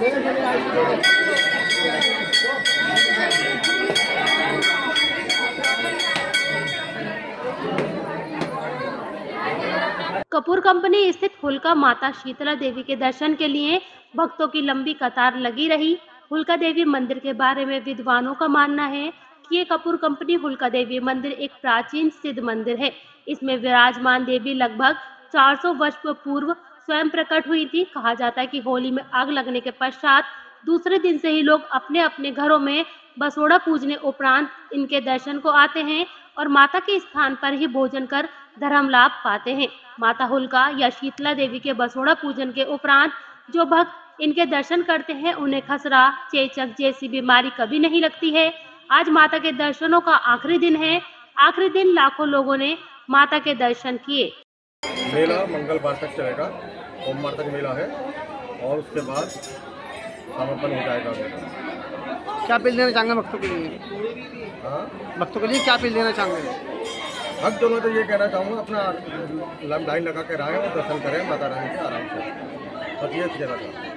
Kapoor company स्थित हुलका माता शीतला देवी के दर्शन के लिए भक्तों की लंबी कतार लगी रही। हुलका देवी मंदिर के बारे में विद्वानों का मानना है कि ये कपूर कंपनी हुलका देवी मंदिर एक प्राचीन सिद्ध मंदिर है। इसमें विराजमान देवी लगभग 400 वर्ष पूर्व स्वयं प्रकट हुई थी। कहा जाता है कि होली में आग लगने के पश्चात दूसरे दिन से ही लोग अपने अपने घरों में बसोड़ा पूजने उपरांत इनके दर्शन को आते हैं और माता के स्थान पर ही भोजन कर धर्म लाभ पाते हैं। माता हुलका या शीतला देवी के बसोड़ा पूजन के उपरांत जो भक्त इनके दर्शन करते हैं, उन्हें खसरा, चेचक जैसी बीमारी कभी नहीं लगती है। आज माता के दर्शनों का आखिरी दिन है। आखिरी दिन लाखों लोगों ने माता के दर्शन किए। मेला मंगलवार तक चलेगा सोमवार तक मेला है और उसके बाद समापन हो जाएगा। मेला क्या अपील देना चाहेंगे भक्तों के लिए? हाँ? भक्तों के लिए क्या अपील देना चाहेंगे? भक्त दोनों तो ये कहना चाहूँगा अपना लाइन लगा के रहें और दर्शन करें माता रानी के आराम से। बस ये कहना चाहूँगा।